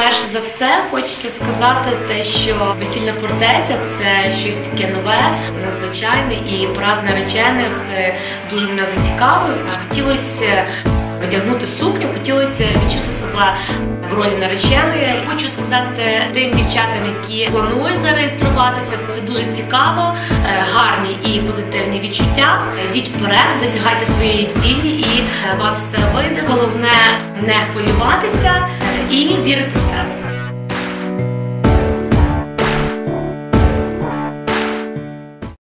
Перш за все, хочеться сказати те, що весільна фортеця це щось таке нове, надзвичайне, і парад наречених е, дуже мене зацікавив. Хотілося одягнути сукню, хотілося відчути себе в ролі нареченої. Хочу сказати тим дівчатам, які планують зареєструватися. Це дуже цікаво, е, гарні і позитивні відчуття. Йдіть вперед, досягайте своєї цілі, і е, у вас все вийде. Головне не хвилюватися і вірити.